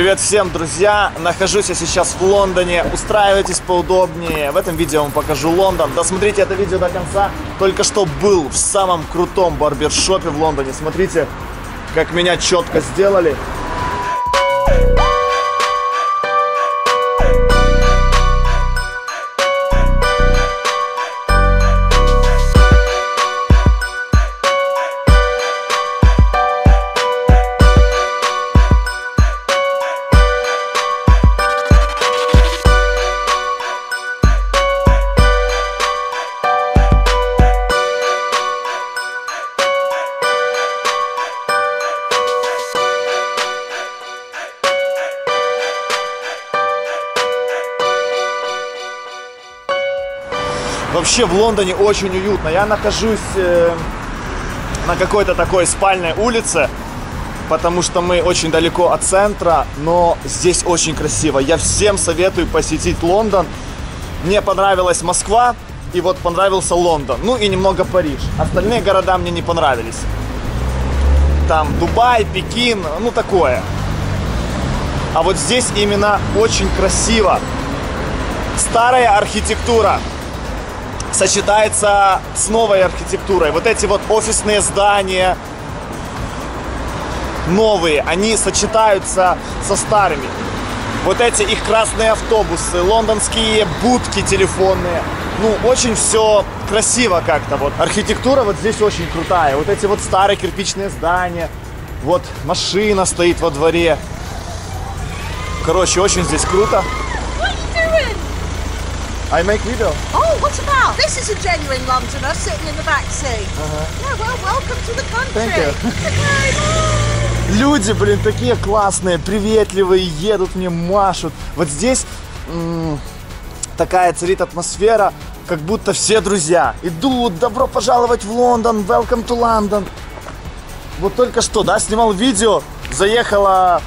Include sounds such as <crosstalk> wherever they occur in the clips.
Привет всем, друзья! Нахожусь я сейчас в Лондоне. Устраивайтесь поудобнее. В этом видео вам покажу Лондон. Досмотрите это видео до конца. Только что был в самом крутом барбершопе в Лондоне. Смотрите, как меня четко сделали. Вообще в Лондоне очень уютно. Я нахожусь э, на какой-то такой спальной улице, потому что мы очень далеко от центра, но здесь очень красиво. Я всем советую посетить Лондон. Мне понравилась Москва, и вот понравился Лондон. Ну и немного Париж. Остальные города мне не понравились. Там Дубай, Пекин, ну такое. А вот здесь именно очень красиво. Старая архитектура сочетается с новой архитектурой. Вот эти вот офисные здания, новые, они сочетаются со старыми. Вот эти их красные автобусы, лондонские будки телефонные. Ну, очень все красиво как-то. Вот архитектура вот здесь очень крутая. Вот эти вот старые кирпичные здания. Вот машина стоит во дворе. Короче, очень здесь круто. What are you doing? I make video. Oh, what about? This is a genuine Londoner sitting in the back seat. Yeah, well, welcome to the country. Thank you. <laughs> Люди, блин, такие классные, приветливые, едут мне, машут. Вот здесь такая царит атмосфера, как будто все друзья. Идут, добро пожаловать в Лондон, welcome to London. Вот только что, да, снимал видео, заехала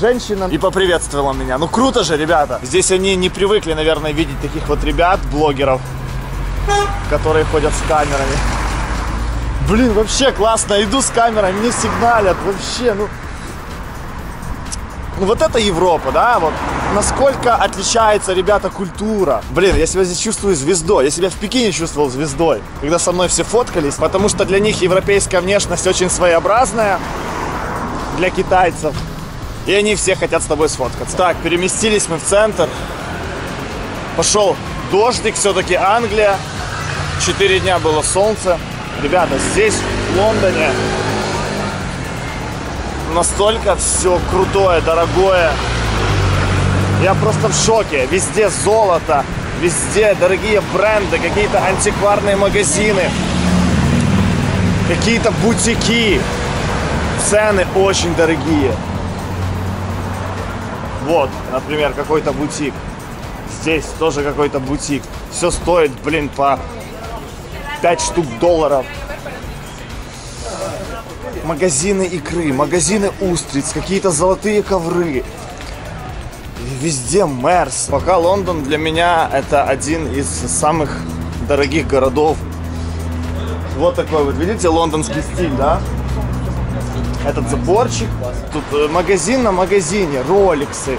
женщина и поприветствовала меня. Ну круто же, ребята. Здесь они не привыкли, наверное, видеть таких вот ребят, блогеров, которые ходят с камерами. Блин, вообще классно. Иду с камерой, мне сигналят. Вообще, ну... Ну вот это Европа, да, вот насколько отличается, ребята, культура. Блин, я себя здесь чувствую звездой. Я себя в Пекине чувствовал звездой, когда со мной все фоткались, потому что для них европейская внешность очень своеобразная для китайцев. И они все хотят с тобой сфоткаться. Так, переместились мы в центр. Пошел дождик, все-таки Англия. Четыре дня было солнце. Ребята, здесь, в Лондоне, настолько все крутое, дорогое. Я просто в шоке. Везде золото, везде дорогие бренды, какие-то антикварные магазины, какие-то бутики. Цены очень дорогие. Вот, например, какой-то бутик. Здесь тоже какой-то бутик. Все стоит, блин, по 5 штук долларов. Магазины икры, магазины устриц, какие-то золотые ковры. Везде Мерс. Пока Лондон для меня это один из самых дорогих городов. Вот такой вот, видите, лондонский стиль, да? Этот заборчик. Тут э, магазин на магазине, роликсы.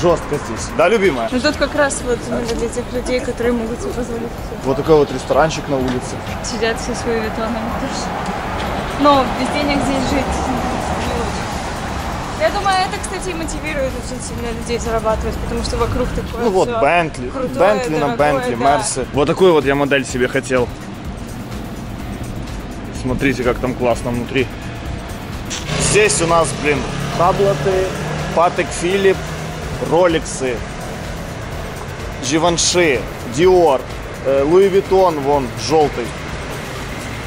Жестко здесь. Да, любимая? Ну тут как раз вот для тех людей, которые могут себе позволить. Вот такой вот ресторанчик на улице. Сидят все с Луи Виттонами тоже. Но без денег здесь жить. Я думаю, это, кстати, и мотивирует очень сильно людей зарабатывать, потому что вокруг такое Ну вот, Бентли. Бентли на Бентли, да. Мерсы. Вот такую вот я модель себе хотел. Смотрите, как там классно внутри. Здесь у нас, блин, Hublot ы, Patek Philippe, Rolex ы, Givenchy, Dior, Louis Vuitton, вон, желтый.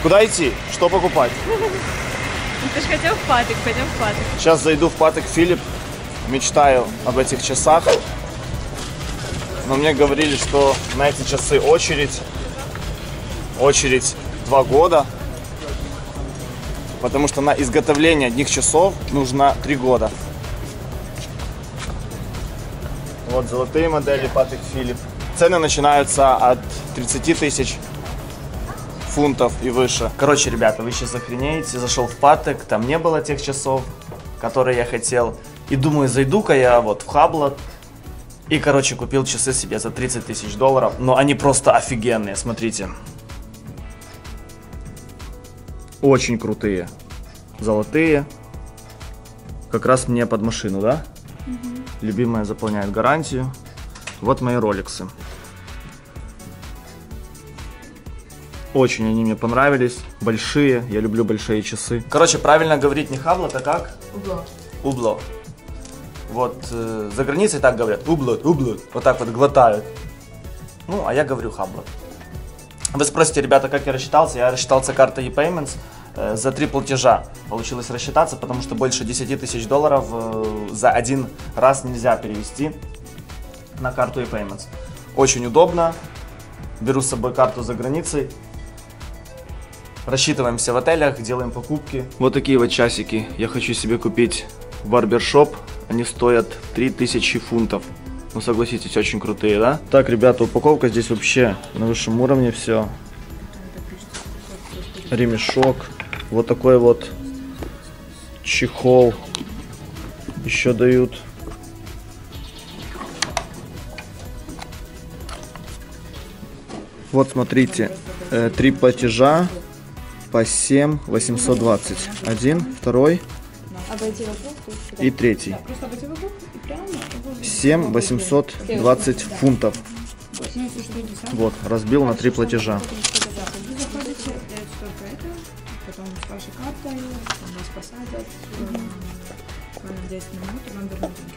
Куда идти? Что покупать? Ну, Ты же хотел в Patek, пойдем в Patek. Сейчас зайду в Patek Philippe. Мечтаю об этих часах. Но мне говорили, что на эти часы очередь. Очередь два года. Потому что на изготовление одних часов нужно три года. Вот золотые модели Патек Филипп. Цены начинаются от 30 тысяч фунтов и выше. Короче, ребята, вы сейчас охренеете. Зашел в Патек, там не было тех часов, которые я хотел. И думаю, зайду-ка я вот в Хаблот. И, короче, купил часы себе за 30 тысяч долларов. Но они просто офигенные, смотрите. Очень крутые. Золотые. Как раз мне под машину, да? Любимая заполняет гарантию. Вот мои роликсы. Очень они мне понравились. Большие. Я люблю большие часы. Короче, правильно говорить не хаблот, а как? Угло. Убло. Вот э, за границей так говорят. Ублот, ублот. Вот так вот глотают. Ну, а я говорю хаблот. Вы спросите, ребята, как я рассчитался? Я рассчитался картой ePayments э, за три платежа. Получилось рассчитаться, потому что больше 10 тысяч долларов э, за один раз нельзя перевести на карту ePayments. Очень удобно. Беру с собой карту за границей. Рассчитываемся в отелях, делаем покупки. Вот такие вот часики я хочу себе купить в барбершоп. Они стоят 3000 фунтов. Ну, согласитесь, очень крутые, да? Так, ребята, упаковка здесь вообще на высшем уровне все. Ремешок. Вот такой вот чехол. Еще дают. Вот смотрите, э, три платежа по 7 820. Один, второй Обойти вокруг, и третий. Просто обойти вокруг и прямо. 7 820 фунтов. Вот, разбил на три платежа. Вы заходите, только это, потом с вашей картой, вас посадят, буквально 10 минут, вам вернут деньги.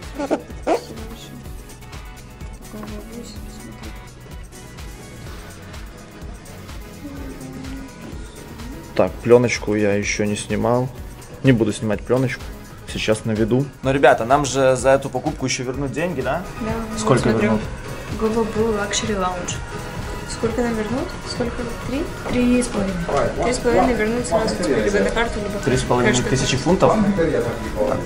Гусь, смотри. Так, пленочку я еще не снимал. Не буду снимать пленочку. Сейчас на виду. Но, ребята, нам же за эту покупку еще вернут деньги, да? Да, Сколько вернут? Global Blue Luxury Lounge. Сколько нам вернут? Сколько? Три? Три с половиной. Три с половиной вернут сразу тебе либо на карту, либо Три с половиной тысячи фунтов? Так,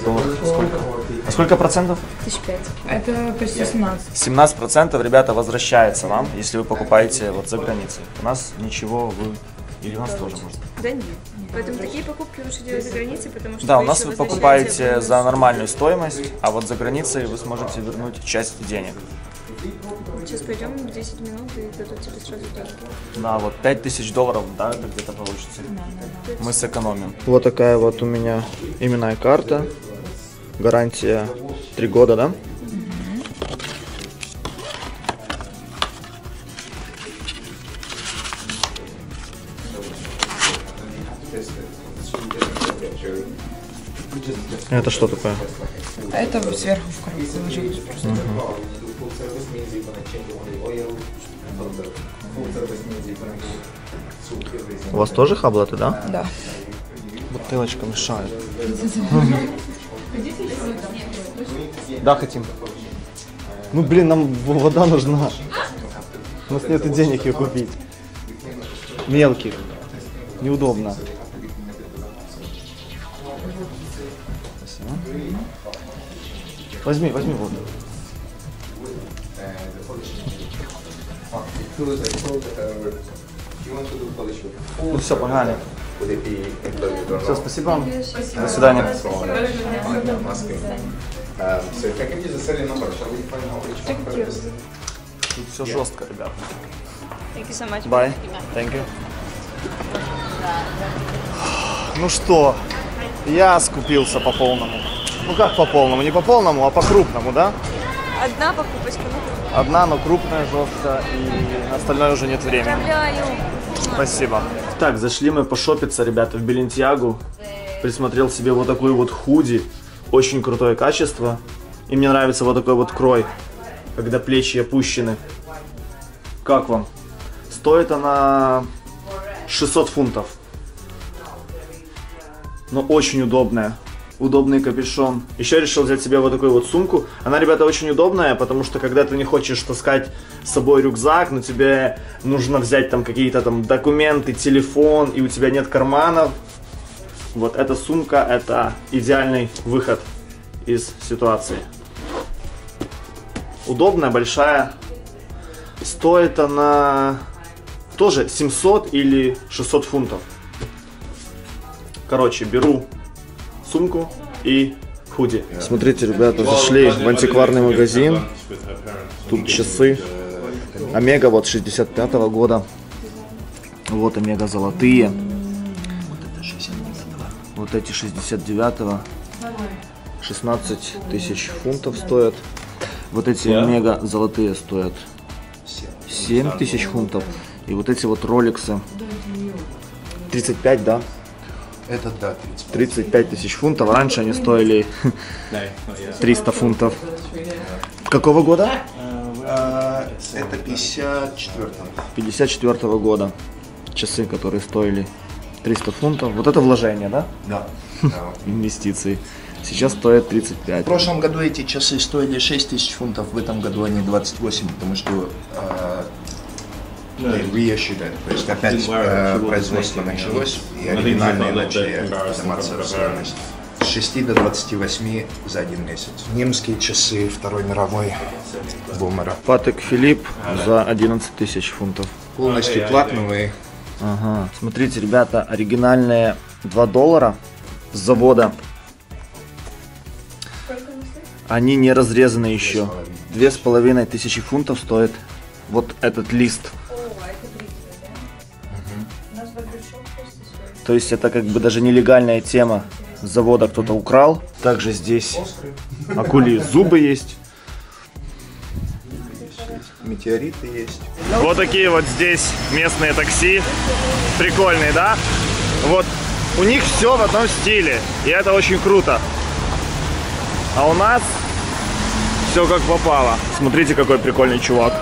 сколько? А сколько процентов? Тысяч пять. Это почти 17. 17 процентов, ребята, возвращается вам, если вы покупаете вот за границей. У нас ничего вы... Или у нас тоже можно. Да нет. Поэтому такие покупки лучше делать за границей, потому что Да, у нас вы покупаете за нормальную стоимость, а вот за границей вы сможете вернуть часть денег. Сейчас пойдем 10 минут и дадут тебе сразу деньги. На вот 5000 долларов, да, это где-то получится. Мы сэкономим. Вот такая вот у меня именная карта. Гарантия 3 года, да? Это что такое? Это сверху в коробку ложилось просто. У вас тоже хаблаты, да? Да. Бутылочка мешает. Да, хотим. Ну, блин, нам вода нужна. У нас нет денег ее купить. Мелких. Неудобно. Возьми, возьми воду. Ну все, погнали. Все, спасибо вам. До свидания. Тут все жестко, ребят. Thank you so much. Bye. Thank you. Ну что, я скупился по полному. Ну как по полному? Не по полному, а по крупному, да? Одна покупочка, ну Одна, но крупная, жестко, и на остальное уже нет времени. поздравляю. Спасибо. Так, зашли мы пошопиться, ребята, в Белентьягу. Присмотрел себе вот такую вот худи. Очень крутое качество. И мне нравится вот такой вот крой, когда плечи опущены. Как вам? Стоит она 600 фунтов. Но очень удобная. Удобный капюшон. Еще решил взять себе вот такую вот сумку. Она, ребята, очень удобная, потому что когда ты не хочешь таскать с собой рюкзак, но тебе нужно взять там какие-то там документы, телефон, и у тебя нет карманов. Вот эта сумка это идеальный выход из ситуации. Удобная, большая. Стоит она тоже 700 или 600 фунтов. Короче, беру сумку и Худи. Смотрите, ребята, зашли в антикварный магазин. Тут часы. Омега вот 65 года. Вот Омега золотые. Вот эти 69-го. 16 тысяч фунтов стоят. Вот эти Омега золотые стоят 7 тысяч фунтов. И вот эти вот роликсы 35, да? Это да, 30. 35 тысяч фунтов. Раньше они стоили 300 <laughs> фунтов. Какого года? А, Это 54 54 года. Часы, которые стоили 300 фунтов. Вот это вложение, да? Да. <laughs> да. Инвестиции. Сейчас стоят 35. В прошлом году эти часы стоили 6 тысяч фунтов, в этом году они 28, потому что reissued it. То есть опять а, производство началось, и оригинальные начали подниматься в стоимость. С 6 до 28 за один месяц. Немские часы Второй мировой бумера. Патек Филипп за 11 тысяч фунтов. Полностью платиновые. Ага. Смотрите, ребята, оригинальные 2 доллара с завода. Они не разрезаны еще. Две с половиной тысячи фунтов стоит вот этот лист. То есть это как бы даже нелегальная тема. С завода кто-то украл. Также здесь акули зубы есть. Метеориты есть. Вот такие вот здесь местные такси. Прикольные, да? Вот у них все в одном стиле. И это очень круто. А у нас все как попало. Смотрите, какой прикольный чувак.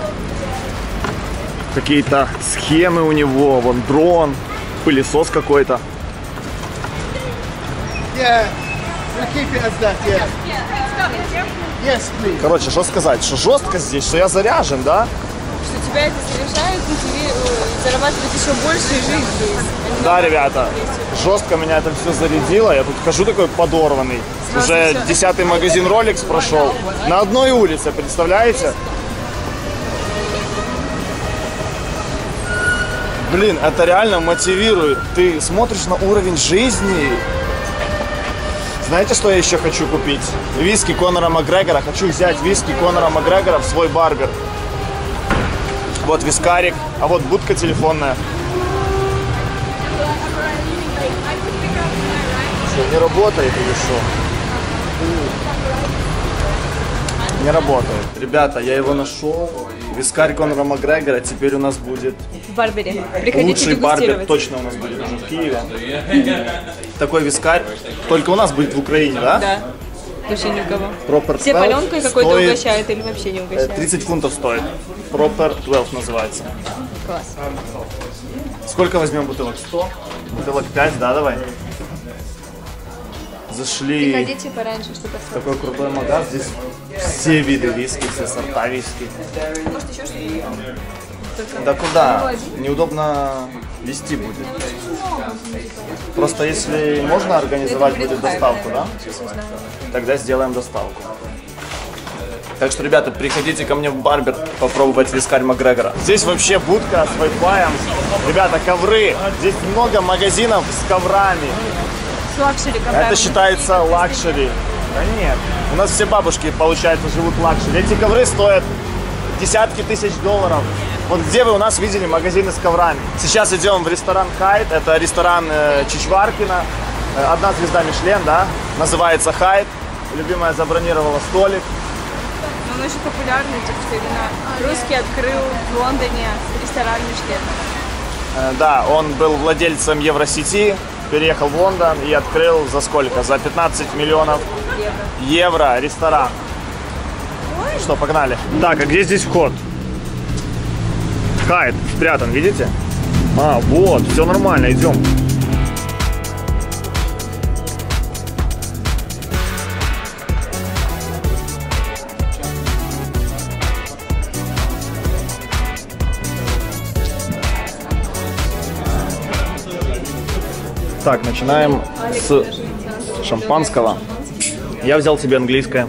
Какие-то схемы у него. Вон дрон, пылесос какой-то. Короче, что сказать, что жестко здесь, что я заряжен, да? Что тебя это заряжает, мотивирует зарабатывать еще больше и жить здесь. а Да, ребята, жестко меня это все зарядило. Я тут хожу такой подорванный. Уже десятый магазин Rolex прошел. На одной улице, представляете? Блин, это реально мотивирует. Ты смотришь на уровень жизни. Знаете, что я еще хочу купить? Виски Конора Макгрегора. Хочу взять виски Конора Макгрегора в свой барбер. Вот вискарик, а вот будка телефонная. Что, не работает или что? Не работает. Ребята, я его нашел. Вискарь Конора Макгрегора теперь у нас будет В Барбере. Приходите лучший барбер точно у нас будет уже в Киеве. Такой вискарь. Только у нас будет в Украине, да? Да. Вообще ни у кого. Proper Все 12 паленкой какой-то угощают или вообще не э, угощают. 30 фунтов стоит. Proper 12 называется. Класс. Сколько возьмем бутылок? 100? Бутылок 5, да, давай? Зашли Приходите пораньше, чтобы в такой крутой магаз. Здесь все виды виски, все сорта виски. Может еще что-нибудь? Да куда? Неудобно вести будет. Просто если можно организовать будет доставку, да? Тогда сделаем доставку. Так что, ребята, приходите ко мне в барбер попробовать вискарь Макгрегора. Здесь вообще будка с Wi-Fi. Ребята, ковры. Здесь много магазинов с коврами. Luxury коврами. Это считается luxury. Да нет. У нас все бабушки, получается, живут luxury. Эти ковры стоят десятки тысяч долларов. Вот где вы у нас видели магазины с коврами? Сейчас идем в ресторан Hide. Это ресторан э, Чичваркина. Э, одна звезда Мишлен, да? Называется Hide. Любимая забронировала столик. Но он очень популярный, типа, что именно русский открыл в Лондоне ресторан Мишлен. Э, Да, он был владельцем Евросети, переехал в Лондон и открыл за сколько? За 15 миллионов евро ресторан. Что, погнали? Так, а где здесь вход? Хайт спрятан, видите? А, вот, все нормально, идем. Так, начинаем с шампанского. Я взял себе английское.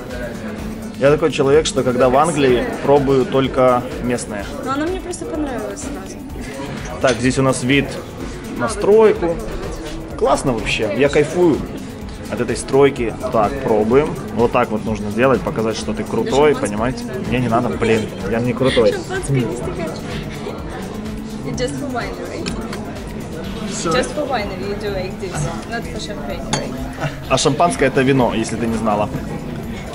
А я такой человек, что когда в Англии пробую только местное. Но она мне просто понравилась сразу. Так, здесь у нас вид на стройку. Классно вообще, я кайфую от этой стройки. Так, пробуем. Вот так вот нужно делать, показать, что ты крутой, понимаете? Мне не надо, блин, я не крутой. Шампанское не стаканчик. Just for wine, right? Just for wine you do like this, not for champagne, right? А шампанское это вино, если ты не знала.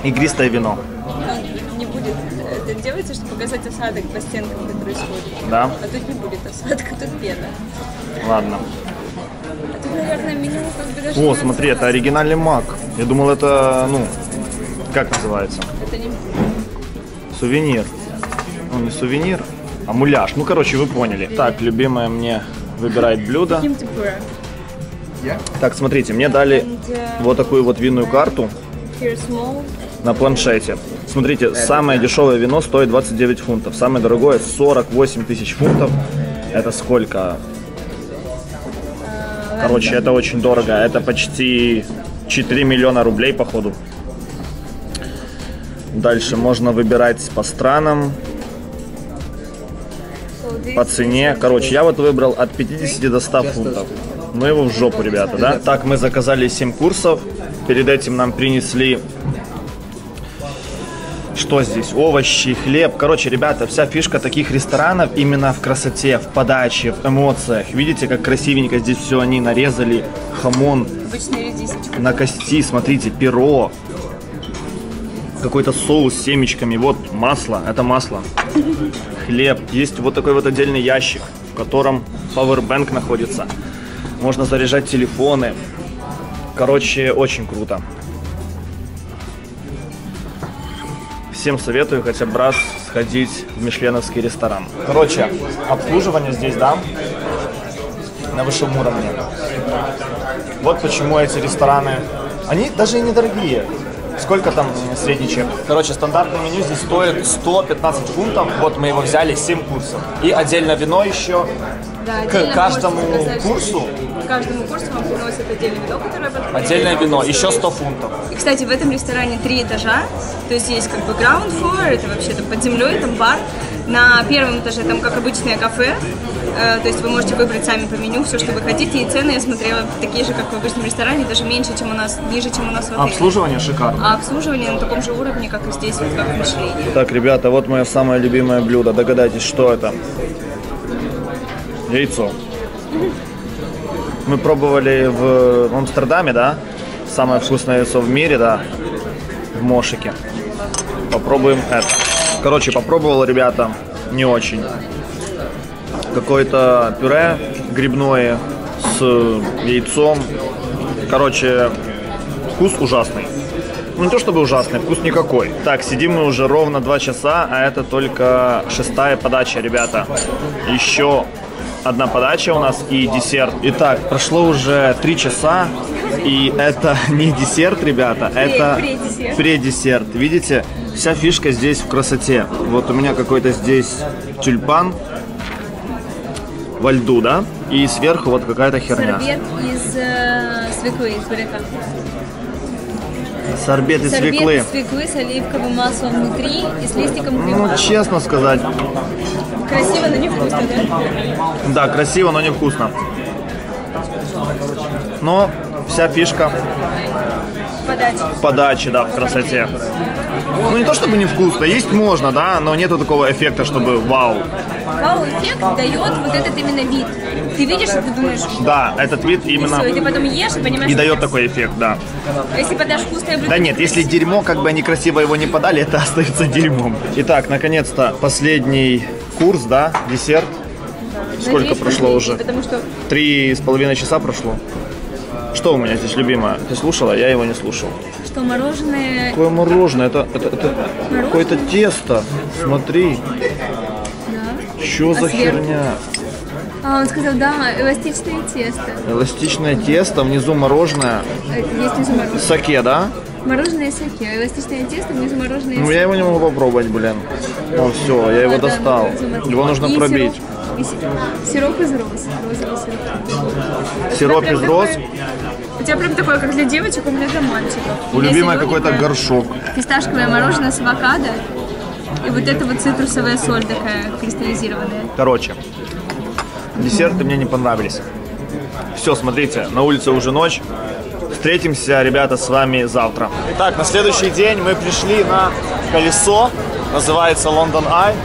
Игристое вино, Он не будет, это делается, чтобы показать осадок по стенкам, который исходит. да? А тут не будет осадка, тут пена. Ладно. Наверное, меню как бы даже... О, смотри, это оригинальный мак. Я думал, это, ну, как называется? Это не... Сувенир. Ну, не сувенир, а муляж. Ну, короче, вы поняли. Так, любимая мне выбирает блюдо. Tempura. Так, смотрите, мне дали uh, вот такую вот винную карту на планшете. Смотрите, самое дешевое вино стоит 29 фунтов, самое дорогое 48 тысяч фунтов. Это сколько? Короче, это очень дорого. Это почти 4 миллиона рублей, походу. Дальше можно выбирать по странам, по цене. Короче, я вот выбрал от 50 до 100 фунтов. Ну его в жопу, ребята, да? Так, мы заказали 7 курсов. Перед этим нам принесли что здесь? Овощи, хлеб. Короче, ребята, вся фишка таких ресторанов именно в красоте, в подаче, в эмоциях. Видите, как красивенько здесь все они нарезали. Хамон на кости, смотрите, перо. Какой-то соус с семечками. Вот масло, это масло. Хлеб. Есть вот такой вот отдельный ящик, в котором Powerbank находится. Можно заряжать телефоны. Короче, очень круто. Всем советую хотя бы раз сходить в мишленовский ресторан. Короче, обслуживание здесь, да, на высшем уровне. Вот почему эти рестораны, они даже и недорогие. Сколько там средний чек? Короче, стандартное меню здесь стоит 115 фунтов. Вот мы его взяли 7 курсов. И отдельно вино еще. Да, К каждому курсу К каждому курсу вам приносят отдельное вино, которое подходит. отдельное вино, еще 100 фунтов. И, кстати, в этом ресторане три этажа, то есть есть как бы ground floor, это вообще там под землей, там бар. На первом этаже там как обычное кафе, э, то есть вы можете выбрать сами по меню все, что вы хотите, и цены я смотрела такие же, как в обычном ресторане, даже меньше, чем у нас, ниже, чем у нас в отеле. Обслуживание шикарно. А обслуживание на таком же уровне, как и здесь, вот как в. Так, ребята, вот мое самое любимое блюдо. Догадайтесь, что это? Яйцо. Мы пробовали в Амстердаме, да? Самое вкусное яйцо в мире, да? В Мошике. Попробуем это. Короче, попробовал, ребята, не очень. Какое-то пюре грибное с яйцом. Короче, вкус ужасный. Ну не то чтобы ужасный, вкус никакой. Так, сидим мы уже ровно 2 часа, а это только шестая подача, ребята. Еще одна подача у нас и десерт. Итак, прошло уже 3 часа, и это <laughs> не десерт, ребята, это преддесерт. преддесерт. Видите, вся фишка здесь в красоте. Вот у меня какой-то здесь тюльпан во льду, да? И сверху вот какая-то херня. Сорбет из э, свеклы, из буряка. Сорбет из Сорбет свеклы. из свеклы с оливковым маслом внутри и с листиком Ну, гриба. честно сказать, Красиво, но невкусно, да? Да, красиво, но невкусно. Но вся фишка Подача. в подаче, да, в красоте. Ну не то чтобы невкусно, есть можно, да, но нету такого эффекта, чтобы вау. Вау-эффект дает вот этот именно вид. Ты видишь, и ты думаешь, Да, этот вид и все, и ты именно потом ешь и понимаешь, и дает такой эффект, да. А Если подашь вкусное блюдо, Да нет, если дерьмо, как бы они красиво его не подали, это <laughs> остается дерьмом. Итак, наконец-то последний курс, да, десерт. Сколько надеюсь, прошло уже? Потому что Три с половиной часа прошло. Что у меня здесь любимое? Ты слушала? Я его не слушал. что мороженое Какое мороженое? Это, это, это какое-то тесто. Смотри. Что за А сверху? херня? А, он сказал, да, эластичное тесто. Эластичное тесто, внизу мороженое. Это есть внизу мороженое. Саке, да? Мороженое саке, эластичное тесто, внизу мороженое Ну я его не могу попробовать, блин. Ну все, я его А, да, достал. Его нужно И пробить. Сироп, сироп из роз. Розовый сироп. Из роз. У тебя прям такое, как для девочек, у меня для мальчиков. У любимой какой-то горшок. Фисташковое мороженое с авокадо. И вот эта вот цитрусовая соль такая кристаллизированная. Короче, десерты мне не понравились. Все, смотрите, на улице уже ночь. Встретимся, ребята, с вами завтра. Итак, на следующий день мы пришли на колесо. Называется London Eye.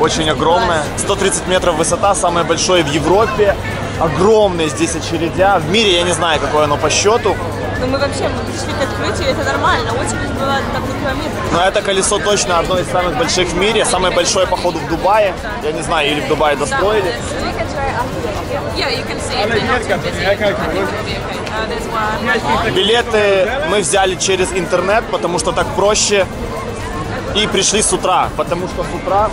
Очень огромное. 130 метров высота, самое большое в Европе. Огромные здесь очередя. В мире я не знаю, какое оно по счету. Ну мы вообще мы пришли к открытию, это нормально. Очередь была там на километр. Но это колесо точно одно из самых больших в мире. Самое большое, походу, в Дубае. Я не знаю, или в Дубае достроили. Uh. Билеты мы взяли через интернет, потому что так проще. И пришли с утра, потому что с утра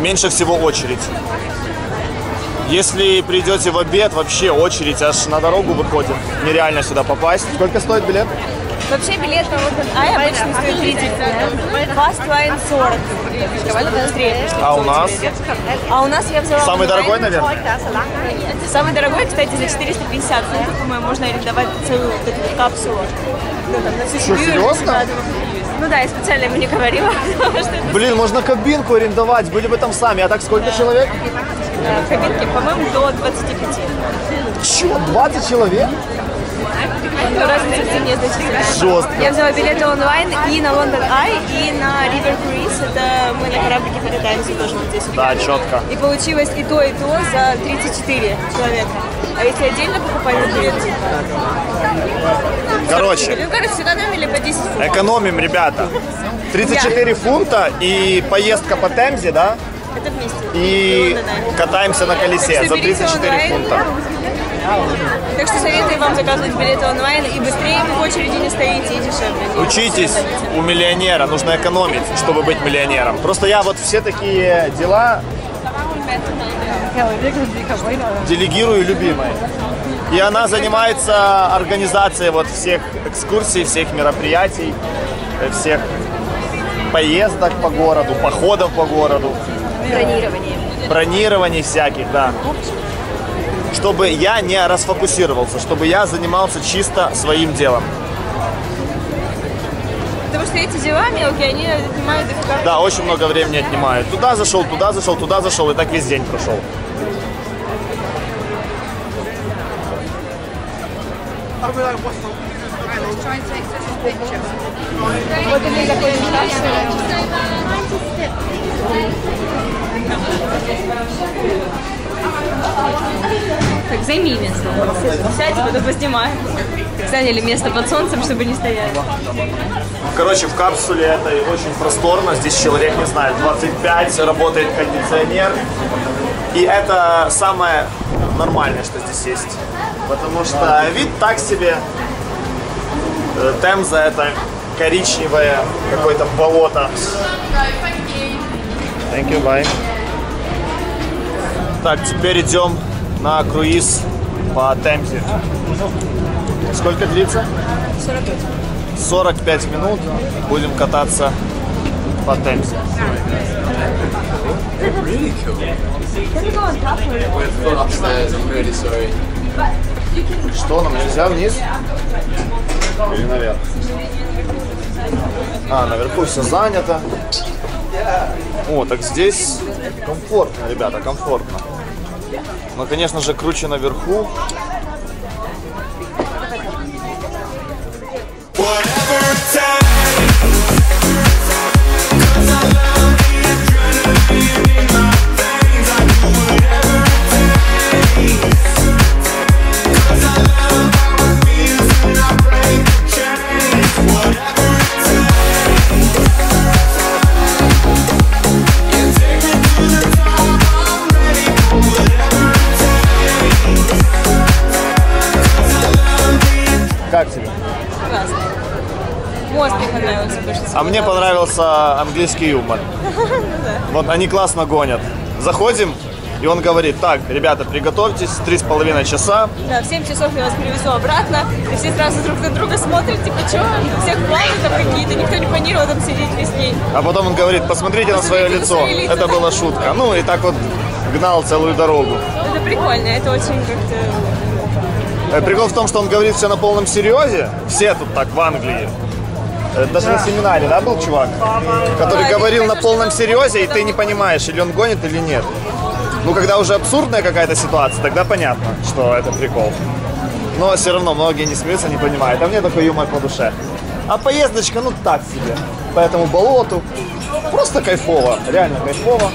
меньше всего очередь. Если придете в обед, вообще очередь аж на дорогу выходит. Нереально сюда попасть. Сколько стоит билет? Вообще билет на Лондон Ай обычно стоит 30 Fast Line 40. Чтобы быстрее пришли. А у нас? А у нас я взяла... Самый дорогой, наверное? Самый дорогой, кстати, за 450 фунтов, по-моему, можно арендовать целую вот эту вот капсулу. Ну, там, на всю Что, серьезно? Ну да, я специально ему не говорила, <laughs> потому что это Блин, можно кабинку арендовать, были бы там сами. А так сколько человек? э, в кабинке, по-моему, до 25. Чего? 20 человек? Ну, разница. Жестко. Я взяла билеты онлайн и на Лондон Ай, и на River Cruise. Это мы на кораблике покатаемся тоже вот здесь. Да, четко. И получилось и то, и то за 34 человека. А если отдельно покупать билет? Короче, Ну, короче, навели по 10 фунтов. экономим, ребята. 34 фунта и поездка по Темзе, да? Это вместе. И Ай. катаемся на колесе за берите 34 онлайн. фунта. Так что советую вам заказывать билеты онлайн, и быстрее вы в очереди не стоите, и дешевле. Учитесь у миллионера, нужно экономить, чтобы быть миллионером. Просто я вот все такие дела делегирую любимой. И она занимается организацией вот всех экскурсий, всех мероприятий, всех поездок по городу, походов по городу, Бронирование. бронирований всяких, да. Чтобы я не расфокусировался, чтобы я занимался чисто своим делом. Потому что эти дела мелкие, они отнимают дофига. Да, очень много времени отнимает. Туда зашел, туда зашел, туда зашел, и так весь день прошел. Так, займи место. Сядь, потом поснимай. Заняли место под солнцем, чтобы не стоять. Короче, в капсуле это очень просторно. Здесь человек, не знаю, 25, работает кондиционер. И это самое нормальное, что здесь есть. Потому что вид так себе. Э, Темза это коричневое какое-то болото. Thank you, bye. Так, теперь идем на круиз по Темзе. Сколько длится? 45. 45 минут будем кататься по Темзе. Что, нам нельзя вниз? Или наверх? А, наверху все занято. О, так здесь комфортно, ребята, комфортно. Но, конечно же, круче наверху. Как А мне понравился английский юмор. Вот они классно гонят. Заходим, и он говорит, так, ребята, приготовьтесь, три с половиной часа. Да, в 7 часов я вас привезу обратно, и все сразу друг на друга смотрят, типа, что, всех планы там какие-то, никто не планировал там сидеть весь день. А потом он говорит, посмотрите на свое Посмотрите на лицо. свои лица, Это была шутка. Ну и так вот гнал целую дорогу. Это прикольно, это очень как-то... Э, Прикол в том, что он говорит все на полном серьезе. Все тут так в Англии. Э, Даже на семинаре, да, был чувак? Который Да, говорил на полном серьезе, и ты не понимаешь, или он гонит, или нет. Ну, когда уже абсурдная какая-то ситуация, тогда понятно, что это прикол. Но все равно многие не смеются, не понимают. А мне такой юмор по душе. А поездочка, ну так себе. По этому болоту. Просто кайфово. Реально кайфово.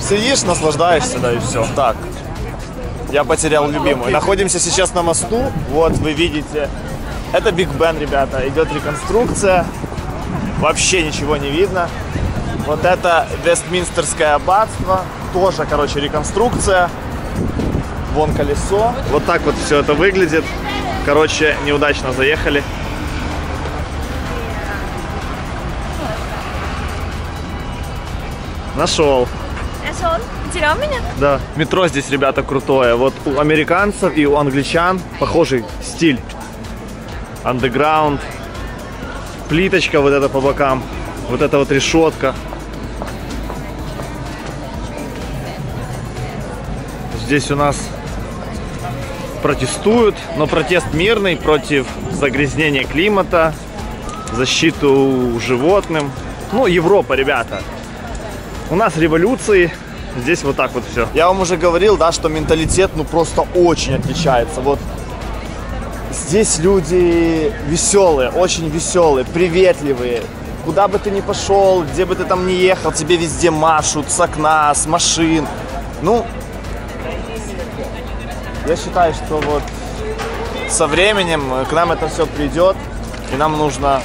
Сидишь, наслаждаешься, да, и все. Так. Я потерял любимую. Находимся сейчас на мосту. Вот вы видите. Это Биг Бен, ребята. Идет реконструкция. Вообще ничего не видно. Вот это Вестминстерское аббатство. Тоже, короче, реконструкция. Вон колесо. Вот так вот все это выглядит. Короче, неудачно заехали. Нашел. Потерял меня? Да. Метро здесь, ребята, крутое. Вот у американцев и у англичан похожий стиль. Андеграунд. Плиточка вот эта по бокам. Вот эта вот решетка. Здесь у нас протестуют, но протест мирный против загрязнения климата, защиту животным. Ну, Европа, ребята. У нас революции, здесь вот так вот все. Я вам уже говорил, да, что менталитет, ну, просто очень отличается. Вот здесь люди веселые, очень веселые, приветливые. Куда бы ты ни пошел, где бы ты там ни ехал, тебе везде машут с окна, с машин. Ну, я считаю, что вот со временем к нам это все придет, и нам нужно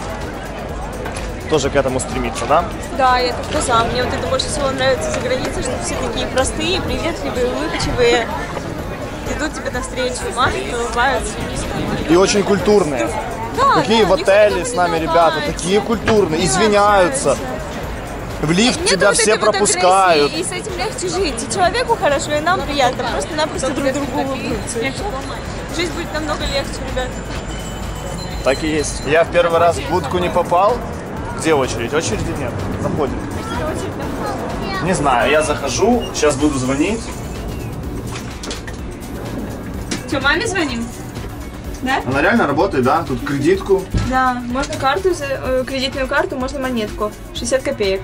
тоже к этому стремиться, да? Да, я только за. Мне вот это больше всего нравится за границей, что все такие простые, приветливые, улыбчивые. Идут тебе навстречу, машут, улыбаются. И очень культурные. Да, Какие да, в отеле с нами ребята, такие культурные, извиняются. В лифт Нет тебя вот все пропускают. агрессии, И с этим легче жить. И человеку хорошо, и нам приятно. Просто-напросто друг другу улыбнуться. Жизнь будет намного легче, ребят. Так и есть. Я в первый раз в будку не попал. Где очередь? Очереди нет. Заходим. Не знаю, я захожу, сейчас буду звонить. Что, маме звоним? Она реально работает, да? Тут кредитку. Да, можно карту, э, кредитную карту, можно монетку. 60 копеек.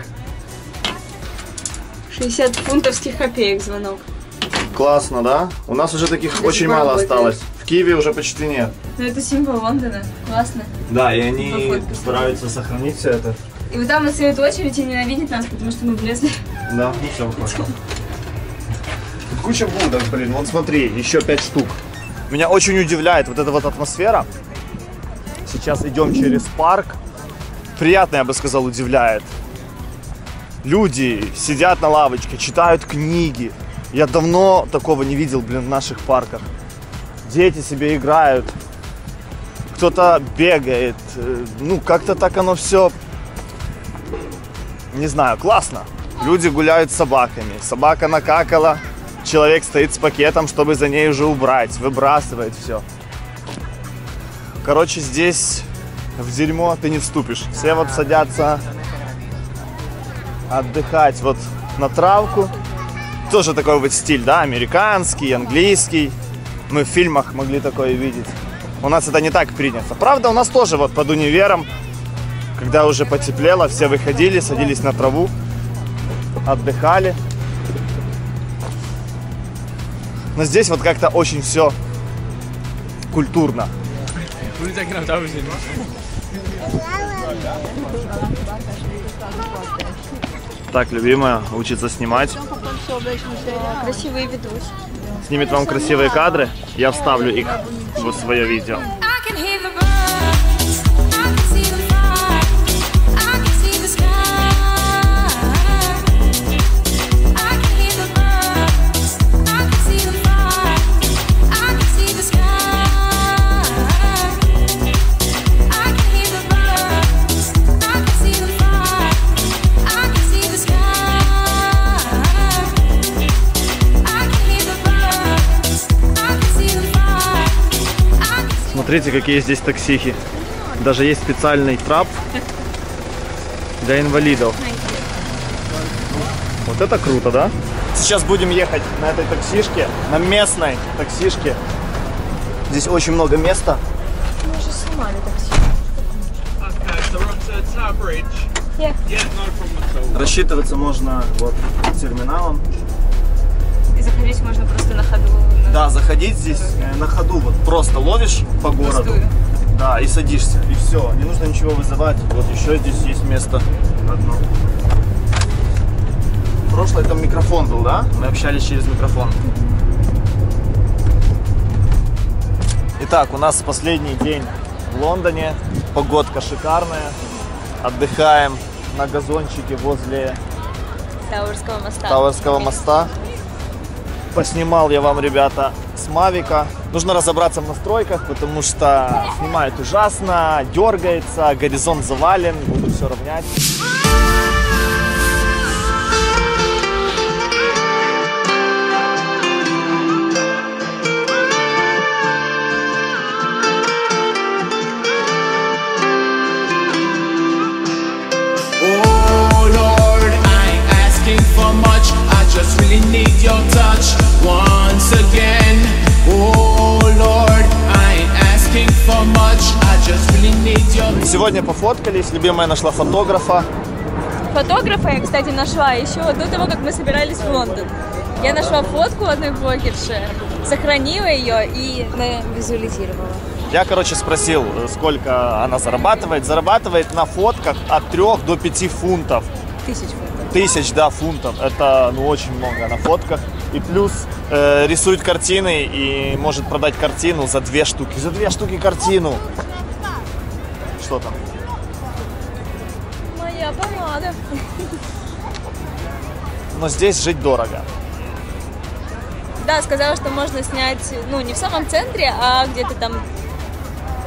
60 фунтовских копеек звонок. Классно, да? У нас уже таких До очень мало работает. осталось. В Киеве уже почти нет. Ну это символ Лондона. Классно. Да, и они стараются сохранить все это. И вот там стоит очередь и ненавидит нас, потому что мы влезли. Да, ну все. <laughs> Тут куча будок, блин. Вот смотри, еще пять штук. Меня очень удивляет вот эта вот атмосфера. Сейчас идем через парк. Приятно, я бы сказал, удивляет. Люди сидят на лавочке, читают книги. Я давно такого не видел, блин, в наших парках. Дети себе играют. Кто-то бегает. Ну, как-то так оно все не знаю, классно. Люди гуляют с собаками. Собака накакала, человек стоит с пакетом, чтобы за ней уже убрать, выбрасывает все. Короче, здесь в дерьмо ты не вступишь. Все вот садятся отдыхать вот на травку. Тоже такой вот стиль, да, американский, английский. Мы в фильмах могли такое видеть. У нас это не так принято. Правда, у нас тоже вот под универом когда уже потеплело, все выходили, садились на траву, отдыхали. Но здесь вот как-то очень все культурно. Так, любимая, учится снимать. Красивые ведусь. Снимет вам красивые кадры. Я вставлю их в свое видео. Смотрите, какие здесь таксихи. Даже есть специальный трап для инвалидов. Вот это круто, да? Сейчас будем ехать на этой таксишке, на местной таксишке. Здесь очень много места. Мы уже снимали такси. Yeah. Yeah. Рассчитываться можно вот терминалом. И заходить можно просто на ходу. Да, заходить здесь э, на ходу, вот просто ловишь по городу. Пустую. Да, и садишься, и все. Не нужно ничего вызывать. Вот еще здесь есть место одно. Прошлое там микрофон был, да? Мы общались через микрофон. Итак, у нас последний день в Лондоне. Погодка шикарная. Отдыхаем на газончике возле Тауэрского моста. Тауэрского моста. Поснимал я вам, ребята, с Мавика. Нужно разобраться в настройках, потому что снимает ужасно, дергается, горизонт завален, буду все равнять. Oh just really need your Сегодня пофоткались, любимая нашла фотографа. Фотографа я, кстати, нашла еще до того, как мы собирались в Лондон. Я нашла фотку одной блогерши, сохранила ее и визуализировала. Я, короче, спросил, сколько она зарабатывает. Зарабатывает на фотках от 3 до 5 фунтов. Тысяч фунтов. Тысяч, да, фунтов. Это, ну, очень много на фотках. И плюс э, рисует картины и может продать картину за две штуки. За две штуки картину. Что там? Моя помада. Но здесь жить дорого. Да, сказала, что можно снять, ну, не в самом центре, а где-то там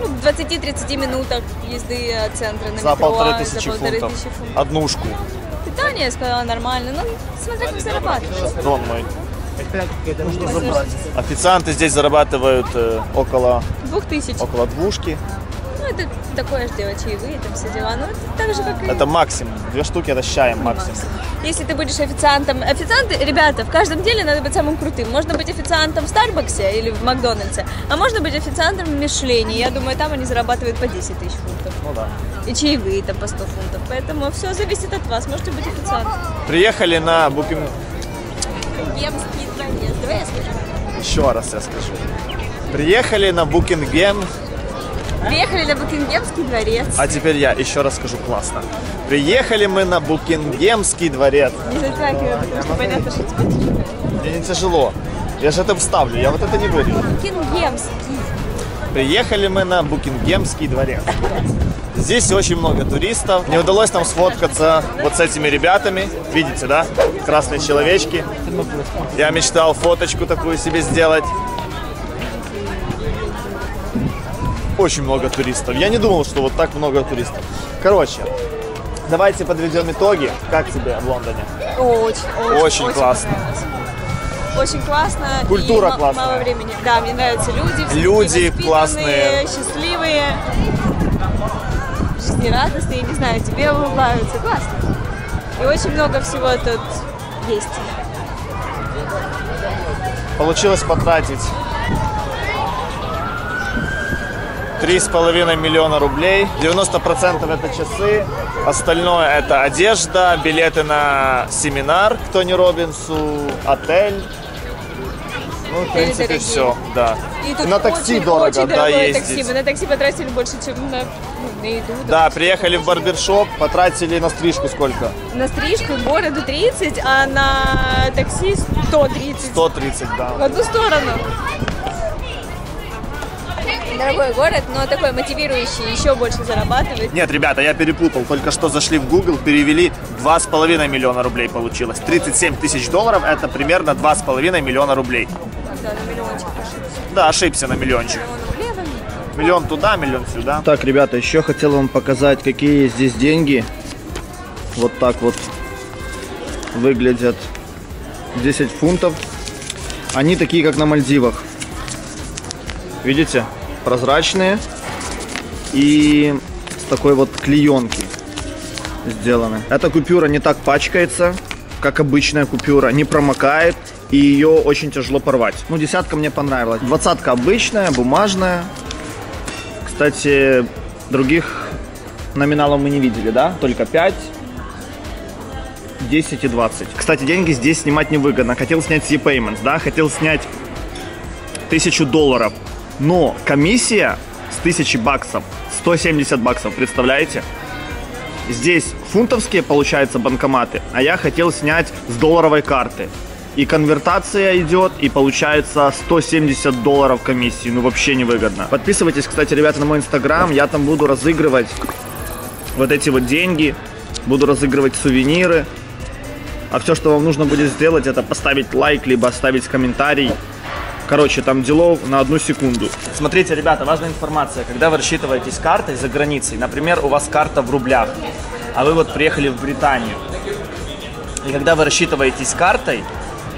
ну, в 20-30 минутах езды от центра на За метро. полторы за тысячи полторы фунтов. тысячи фунтов. Однушку. Питание, я сказала, нормально. Ну, смотря как зарабатываешь. Дон мой. Официанты здесь зарабатывают э, около, Двух тысяч. около двушки. Ну, это такое же делать чаевые, там все дела. Ну, это так же, как и... Это максимум. Две штуки это с чаем максимум. Если ты будешь официантом... Официанты, ребята, в каждом деле надо быть самым крутым. Можно быть официантом в Старбаксе или в Макдональдсе, а можно быть официантом в Мишлене. Я думаю, там они зарабатывают по 10 тысяч фунтов. Ну да. И чаевые там по 100 фунтов. Поэтому все зависит от вас. Можете быть официантом. Приехали на Букин... Гемский дворец. Давай я скажу. Еще раз я скажу. Приехали на Букингем, Приехали на Букингемский дворец. а теперь я еще раз скажу классно. Приехали мы на Букингемский дворец. Не затрагивай, потому что понятно, что тебе тяжело. Мне не тяжело. Я же это вставлю, я вот это не вырежу. Букингемский. Приехали мы на Букингемский дворец. Здесь очень много туристов. Не удалось нам сфоткаться вот с этими ребятами. Видите, да? Красные человечки. Я мечтал фоточку такую себе сделать. Очень много туристов. Я не думал, что вот так много туристов. Короче, давайте подведем итоги. Как тебе в Лондоне? Очень, очень, Очень классно. Очень классно. Культура и классная. Мало времени. Да, мне нравятся люди. Люди классные. счастливые. Жизнерадостные, не знаю, тебе улыбаются. Классно. И очень много всего тут есть. Получилось потратить три с половиной миллиона рублей. 90% это часы, остальное это одежда, билеты на семинар к Тони Робинсу, отель. Ну, в принципе, дорогие. все, да. И тут на такси очень, дорого, очень да, ездить. такси. Мы на такси потратили больше, чем на, ну, на еду. Да, приехали в барбершоп, потратили на стрижку сколько? На стрижку и бороду 30, а на такси 130. 130, В да. одну сторону. Дорогой город, но такой мотивирующий, еще больше зарабатывает. Нет, ребята, я перепутал. Только что зашли в Google, перевели 2,5 миллиона рублей получилось. 37 тысяч долларов это примерно 2,5 миллиона рублей. Да, на миллиончик ошибся. Да, ошибся на миллиончик. Миллион туда, миллион сюда. Так, ребята, еще хотел вам показать, какие здесь деньги. Вот так вот выглядят 10 фунтов. Они такие, как на Мальдивах. Видите? Прозрачные. И с такой вот клеенки сделаны. Эта купюра не так пачкается, как обычная купюра. Не промокает. И ее очень тяжело порвать. Ну, десятка мне понравилась. Двадцатка обычная, бумажная. Кстати, других номиналов мы не видели, да? Только 5, 10 и 20. Кстати, деньги здесь снимать невыгодно. Хотел снять e-payments, да, хотел снять тысячу долларов. Но комиссия с тысячи баксов 170 баксов, представляете? Здесь фунтовские, получается, банкоматы, а я хотел снять с долларовой карты. И конвертация идет, и получается 170 долларов комиссии. Ну, вообще невыгодно. Подписывайтесь, кстати, ребята, на мой инстаграм. Я там буду разыгрывать вот эти вот деньги. Буду разыгрывать сувениры. А все, что вам нужно будет сделать, это поставить лайк, либо оставить комментарий. Короче, там делов на одну секунду. Смотрите, ребята, важная информация. Когда вы рассчитываетесь картой за границей, например, у вас карта в рублях, а вы вот приехали в Британию, и когда вы рассчитываетесь картой,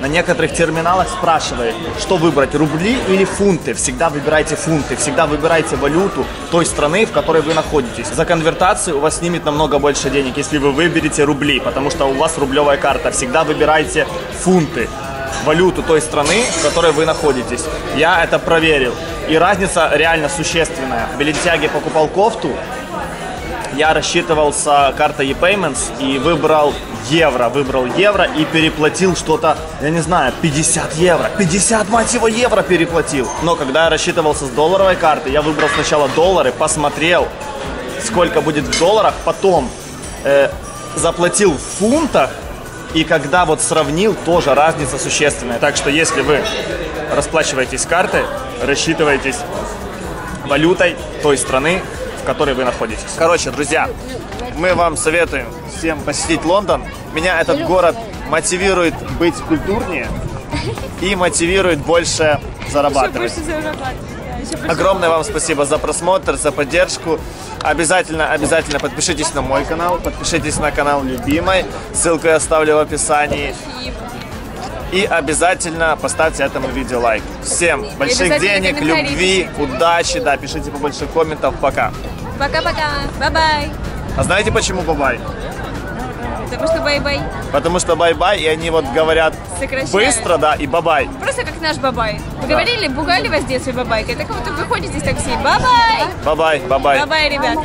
на некоторых терминалах спрашивает, что выбрать, рубли или фунты. Всегда выбирайте фунты, всегда выбирайте валюту той страны, в которой вы находитесь. За конвертацию у вас снимет намного больше денег, если вы выберете рубли, потому что у вас рублевая карта. Всегда выбирайте фунты, валюту той страны, в которой вы находитесь. Я это проверил. И разница реально существенная. В Белентяге покупал кофту, я рассчитывался картой e-payments и выбрал евро, выбрал евро и переплатил что-то, я не знаю, 50 евро. 50, мать его, евро переплатил. Но когда я рассчитывался с долларовой карты, я выбрал сначала доллары, посмотрел, сколько будет в долларах, потом э, заплатил в фунтах, и когда вот сравнил, тоже разница существенная. Так что если вы расплачиваетесь картой, рассчитываетесь валютой той страны, в которой вы находитесь. Короче, друзья, мы вам советуем всем посетить Лондон. Меня этот город мотивирует быть культурнее и мотивирует больше зарабатывать. Огромное вам спасибо за просмотр, за поддержку. Обязательно, обязательно подпишитесь на мой канал, подпишитесь на канал любимой. Ссылку я оставлю в описании. И обязательно поставьте этому видео лайк. Всем больших денег, любви, удачи, да, пишите побольше комментов. Пока. Пока-пока. Bye-bye. А знаете почему бабай? Потому что bye-bye. Потому что bye-bye, и они вот говорят Сокращают. быстро, да, и бабай. Просто как наш бабай. Вы говорили, пугали вас в детстве бабайкой? Так вот вы ходите из такси. Бабай! Бабай, бабай. Бабай, ребята.